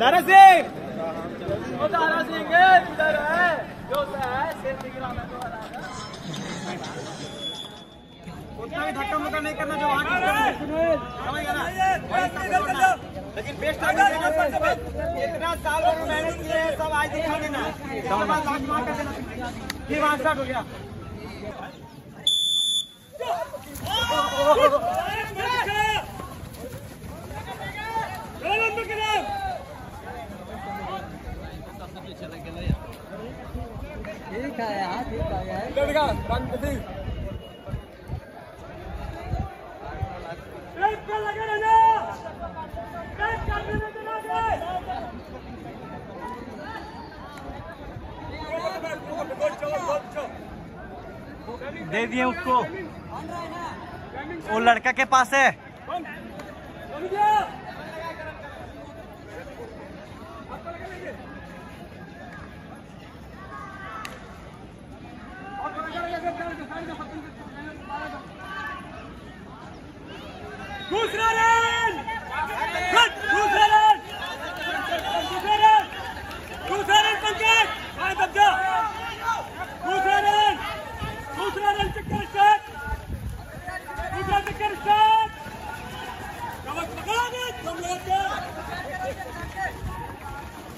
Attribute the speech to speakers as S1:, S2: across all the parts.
S1: दारा सिंह
S2: वो तारा सिंह इधर है जो है सिर दिखलाना तो
S1: उतना भी धक्का मुक्का नहीं करना जो वहाँ। लेकिन बेस्ट इतना साल किए सब आज दिखा देना बाद लास्ट कर हो गया दे दिए उसको। वो लड़का के पास है।
S3: दूसरा रन कट दूसरा रन दूसरा रन दूसरा रन पंकज आए कब्जा दूसरा रन दूसरा रन चक्कर स्टार्ट दूसरा चक्कर स्टार्ट कवर पकड़ा दे तुम लोग क्या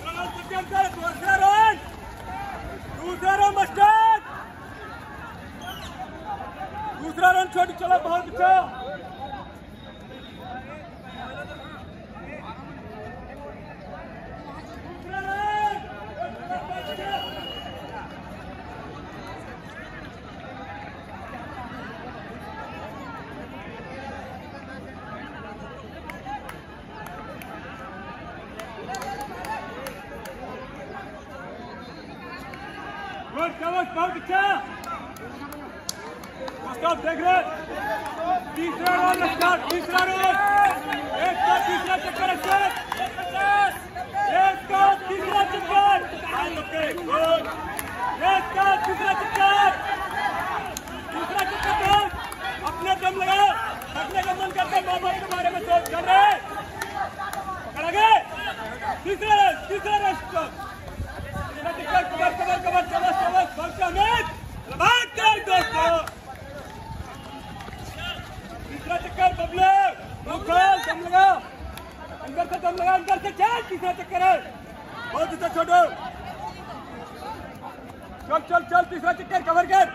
S3: रन चक्कर कर दूसरा रन दूसरा रन स्टार्ट दूसरा रन छोड़ चलो बहुत अच्छा। गुड कवच बहुत अच्छा। स्टॉप देख रहे तीसरा राउंड स्टार्ट तीसरा राउंड एक का तीसरा चक्कर स्टार्ट एक का तीसरा चक्कर ओके गुड एक का तीसरा चक्कर तीसरा चक्कर तो अपने दम लगाओ अपने का मन करते माँ बाप के बारे में सोच कर रहे कर आगे तीसरा राउंड तीसरा round stop cover cover cover cover cover बंका में लबाट कर दोस्तों तीसरा चक्कर बबले मुखाल दम लगा अंदर से दम लगा अंदर से चल तीसरा चक्कर है बहुत अच्छा छोटो चल चल चल, तीसरा चक्कर कवर कर।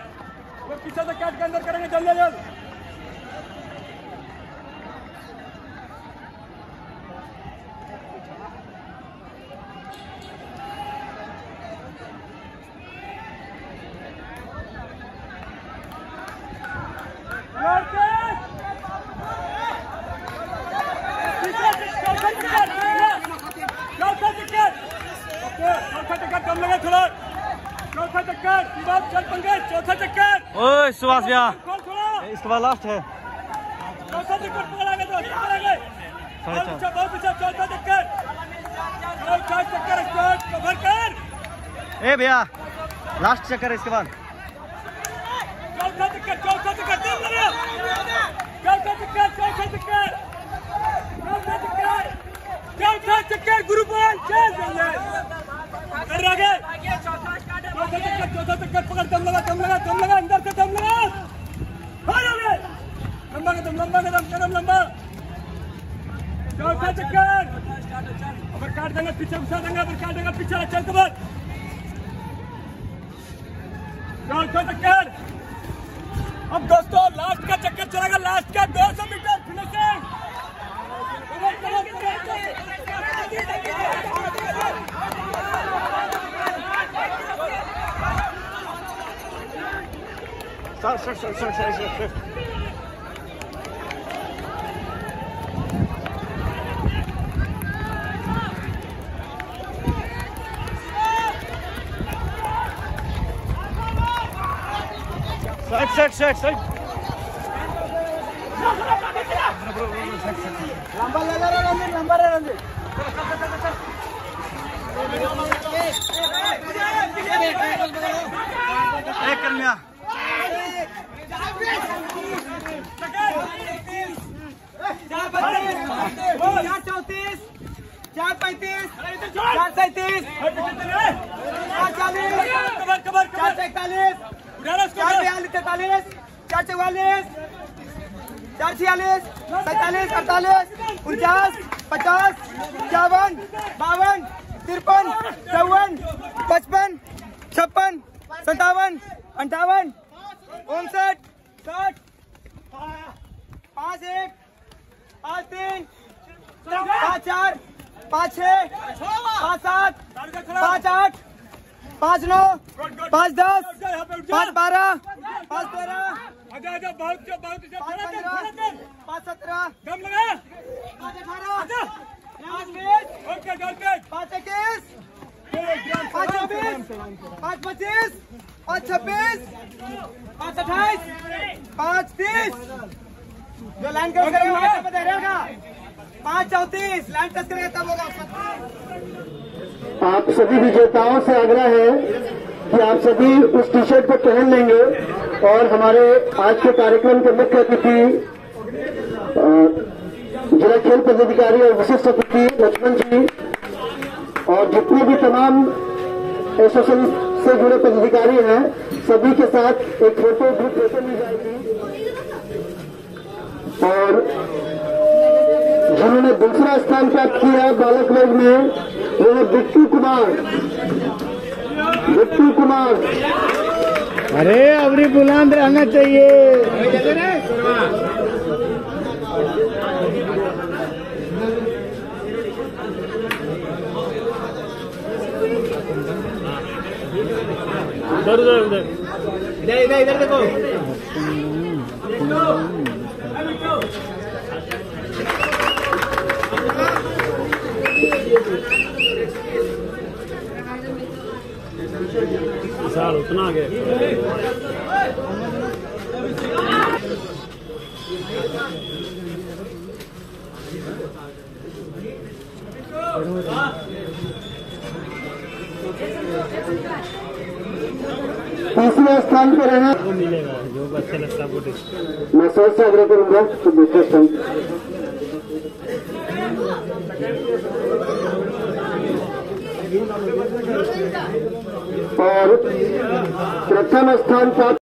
S3: वो पीछे से काट के अंदर करेंगे, जल्दी जल्द चक्कर चक्कर दम लगा, थोड़ा। चौथा चक्कर शिवाब चल पंकज चौथा चक्कर।
S1: ओए सुभाष भैया। इसके बाद लास्ट है।
S3: चौथा चक्कर पकड़ आगे दो चक्कर आगे बहुत अच्छा बहुत अच्छा चौथा चक्कर। चौथा चक्कर स्टार्ट कवर कर।
S1: ए भैया लास्ट चक्कर इसके बाद।
S3: चौथा चक्कर चौथा चक्कर दम लगा चौथा चक्कर चौथा चक्कर। चौथा चक्कर चौथा चक्कर गुरुपाल चल जल्दी कर आगे। चक्कर चौथा चक्कर पकड़, दम लगा दम लगा दम लगा, अंदर से दम लगा। भाग आगे लंबा कदम लंबा कदम लंबा। चौथा चक्कर। अगर काट देंगे, पीछे घुसा देंगे, अगर काट देंगे, पीछे चल के बाद चौथा चक्कर। अब दोस्तों लास्ट का चक्कर चलेगा लास्ट का 200 meter
S1: sir sir sir sir sir sir side side side side
S2: लंबा लगा रहा रणजीत लंबा रहा रणजीत
S1: कर
S2: चार
S1: पैंतीस चार सैंतीस चार चालीस
S3: कबर कबर
S1: चार
S3: कबर
S1: सौ इकतालीस
S3: उठाना उसको
S1: चार बयालीस तैतालीस चार चौवालीस चार छियालीस सैतालीस अड़तालीस उनचास पचास इक्यावन बावन तिरपन चौवन पचपन छप्पन सत्तावन अंठावन उनसठ साठ पाँच, एक, पाँच, तीन, पाँच, चार, पाँच, छः, पाँच, सात, पाँच, आठ, पाँच, नौ, पाँच, दस, पाँच, बारह, पाँच, तेरह, पाँच, पंद्रह, पाँच, सत्रह, पाँच, अठारह, पाँच इक्कीस, पाँच चौबीस पाँच, पच्चीस पाँच छब्बीस, पाँच अट्ठाईस, पाँच तीस। जो लाइन क्रॉस करेगा पाँच चौतीस। लाइन टच करेगा तब होगा
S4: आप सभी विजेताओं से आग्रह है कि आप सभी उस टी शर्ट को पहन लेंगे और हमारे आज के कार्यक्रम के मुख्य अतिथि जिला खेल पदाधिकारी और विशिष्ट अतिथि लक्ष्मण जी और जितने भी तमाम एसोसिएशन से जुड़े पदाधिकारी हैं सभी के साथ एक फ़ोटो ग्रुप फ़ोटो ली जाएगी। और जिन्होंने दूसरा स्थान प्राप्त किया बालक वर्ग में वो है बिट्टू कुमार। बिट्टू कुमार।
S5: अरे अबरी बुलंद रहना चाहिए।
S4: स्थान पर
S5: जो अच्छा है
S4: मैं सर से आग्रह करूँगा तो दूसरे स्थान और प्रथम स्थान प्राप्त